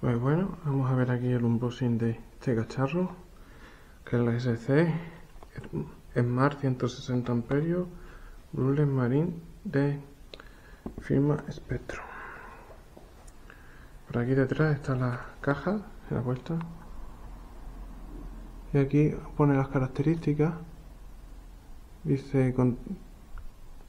Pues bueno, vamos a ver aquí el unboxing de este cacharro, que es la SC Smart 160 amperios Blue Marine de firma Spectrum. Por aquí detrás está la caja en la puerta. Y aquí pone las características. Dice con,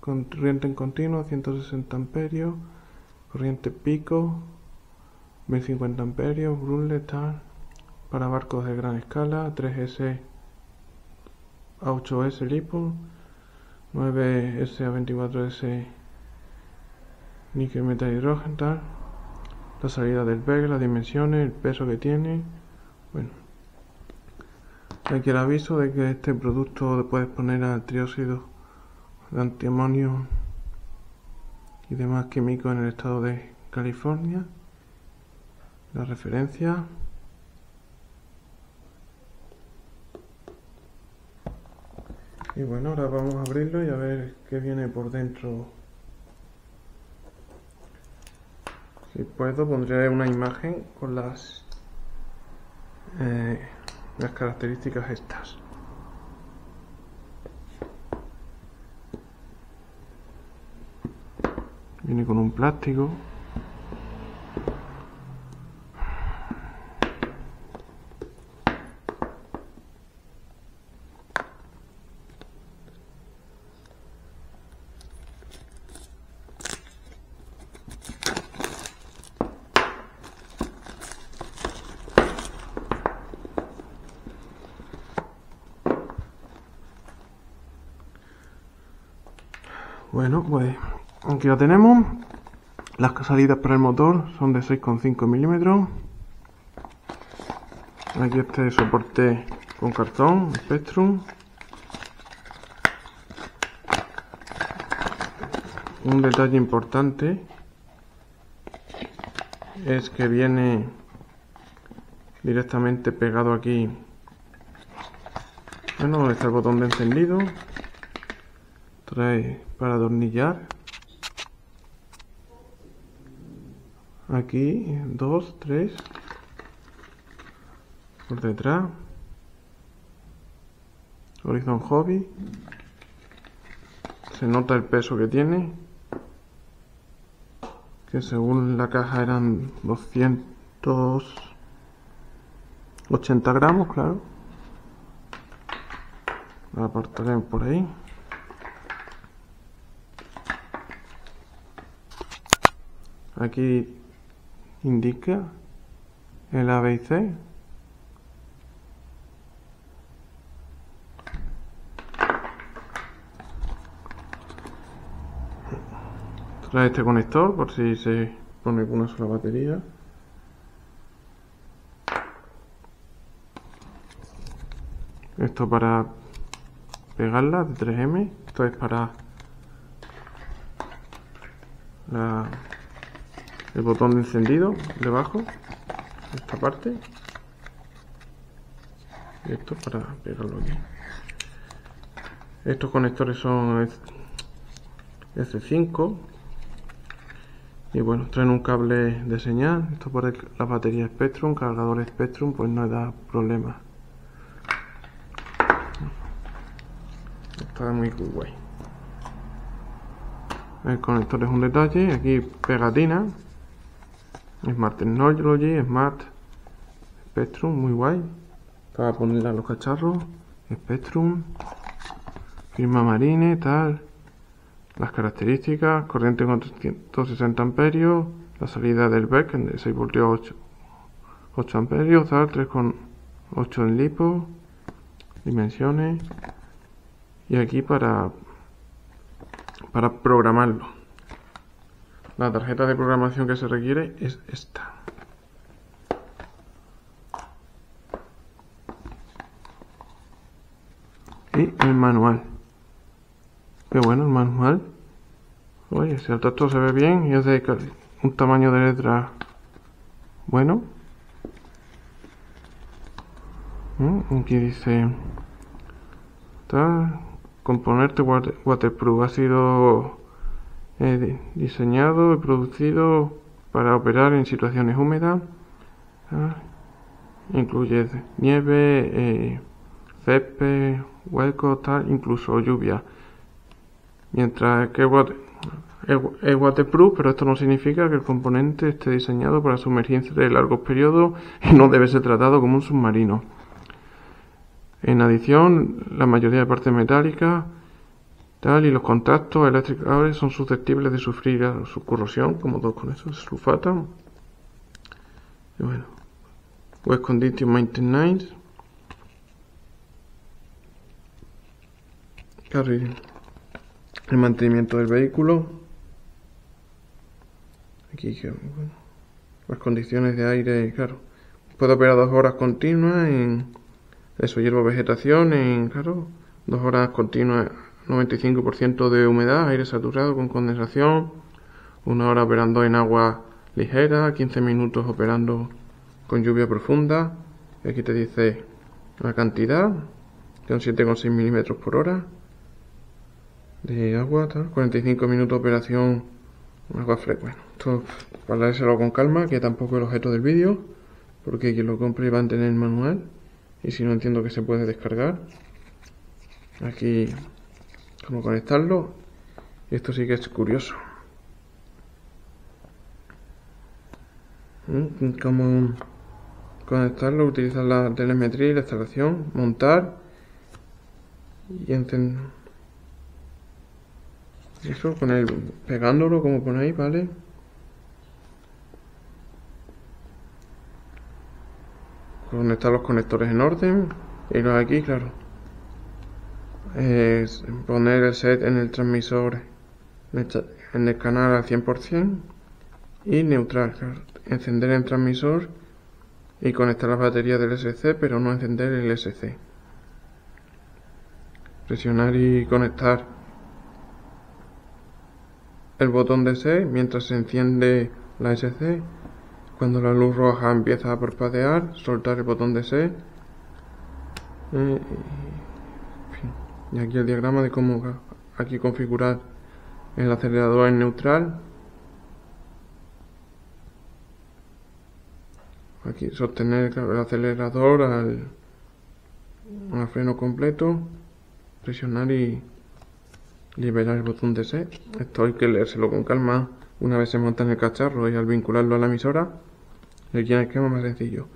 corriente en continuo 160 amperios, corriente pico 1050 amperios, Brunle tal, para barcos de gran escala, 3S a 8S Lipo, 9S a 24S níquel metal hidrógeno tal, la salida del PEG, las dimensiones, el peso que tiene, bueno. Aquí el aviso de que este producto lo puedes poner a trióxido de antimonio y demás químicos en el estado de California la referencia. Y bueno ahora vamos a abrirlo y a ver qué viene por dentro. Si puedo pondré una imagen con las eh, las características estas. Viene con un plástico Bueno, pues aquí lo tenemos. Las salidas para el motor son de 6,5 milímetros. Aquí este soporte con cartón, Spectrum. Un detalle importante es que viene directamente pegado aquí. Bueno, está el botón de encendido. Trae para adornillar. Aquí dos tres. Por detrás. Horizon Hobby. Se nota el peso que tiene. Que según la caja eran 280 gramos claro. La apartaremos por ahí aquí indica el A, B y C. Trae este conector por si se pone una sola batería. Esto para pegarla de 3M. Esto es para la el botón de encendido debajo esta parte. Y esto para pegarlo aquí. Estos conectores son S5 y bueno traen un cable de señal. Esto por la batería Spectrum cargador Spectrum pues no da problema. Está muy guay. El conector es un detalle aquí pegatina Smart Technology, Smart Spectrum, muy guay. Para ponerle a los cacharros. Spectrum, firma Marine, tal. Las características, corriente con 360 amperios, la salida del BEC de 6 voltios 8, 8 amperios, tal, 3,8 en lipo, dimensiones. Y aquí para, para programarlo. La tarjeta de programación que se requiere es esta. Y el manual. Qué bueno el manual. Oye, si el texto se ve bien y es de un tamaño de letra bueno. Mm, aquí dice componerte waterproof ha sido diseñado y producido para operar en situaciones húmedas, incluye nieve, eh, césped, hueco, tal, incluso lluvia. Mientras que es waterproof, pero esto no significa que el componente esté diseñado para sumergirse de largos periodos y no debe ser tratado como un submarino. En adición, la mayoría de partes metálicas tal y los contactos eléctricos son susceptibles de sufrir su corrosión, como dos con eso, sulfata. Y bueno, West Condition Maintenance. el mantenimiento del vehículo. Aquí, bueno, las condiciones de aire, claro. Puedo operar dos horas continuas en eso, hierba vegetación, en, claro, dos horas continuas 95% de humedad, aire saturado con condensación, una hora operando en agua ligera, 15 minutos operando con lluvia profunda. aquí te dice la cantidad, son 7,6 milímetros por hora de agua, 45 minutos de operación agua fresca. esto para leérselo con calma, que tampoco es el objeto del vídeo, porque quien lo compre va a tener el manual y si no entiendo que se puede descargar. Aquí cómo conectarlo. Esto sí que es curioso. Mm, cómo conectarlo, utilizar la telemetría y la instalación, montar y entender eso, poner, pegándolo como ponéis, ¿vale? Conectar los conectores en orden, y los aquí, claro poner el set en el transmisor en el canal al 100% y neutral, encender el transmisor y conectar la batería del SC pero no encender el SC presionar y conectar el botón de set mientras se enciende la SC cuando la luz roja empieza a parpadear soltar el botón de set. Eh, y aquí el diagrama de cómo aquí configurar el acelerador en neutral. Aquí sostener el acelerador al, freno completo presionar y liberar el botón de set. Esto hay que leérselo con calma una vez se monta en el cacharro y al vincularlo a la emisora aquí el esquema más sencillo.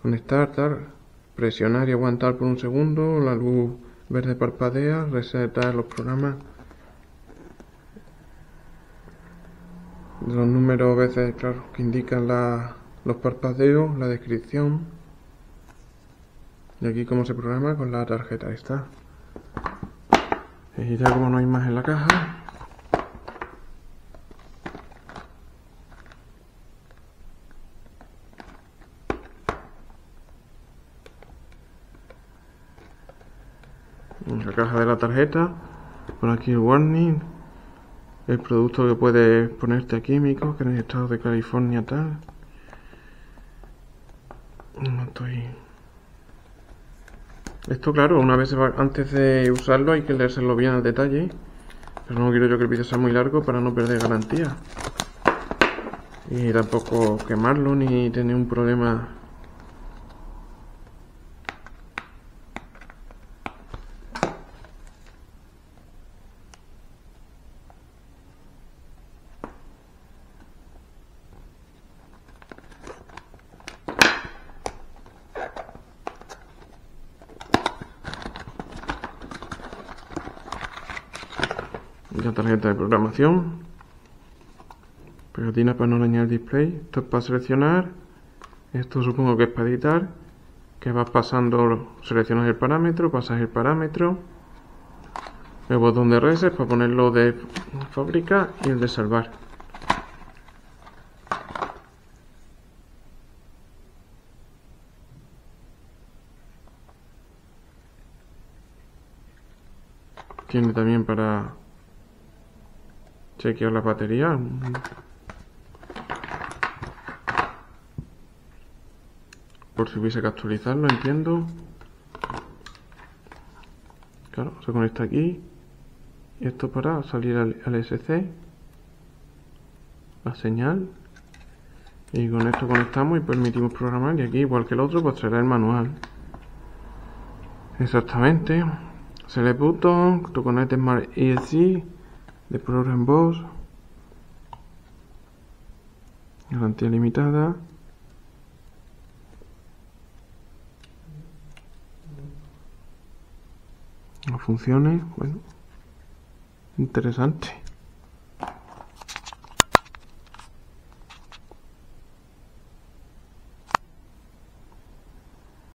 Conectar tal presionar y aguantar por un segundo la luz verde parpadea, resetar los programas. Los números veces, claro, que indican los parpadeos, la descripción. Y aquí cómo se programa con la tarjeta, está. Y ya como no hay más en la caja, la caja de la tarjeta. Por aquí el warning. El producto que puede ponerte a químicos que en el estado de California tal. No estoy. Esto claro una vez antes de usarlo hay que leérselo bien al detalle. Pero no quiero yo que el vídeo sea muy largo para no perder garantía. Y tampoco quemarlo ni tener un problema tarjeta de programación pegatina para no dañar el display. Esto es para seleccionar. Esto supongo que es para editar. Que vas pasando seleccionas el parámetro pasas el parámetro. El botón de reset para ponerlo de fábrica y el de salvar. Tiene también para chequear la batería. Por si hubiese que actualizarlo, entiendo. Claro, se conecta aquí. Y esto para salir al, SC. La señal. y con esto conectamos y permitimos programar y aquí igual que el otro pues traerá el manual exactamente select button to connect smart ESC de program boss garantía limitada. No funcione bueno interesante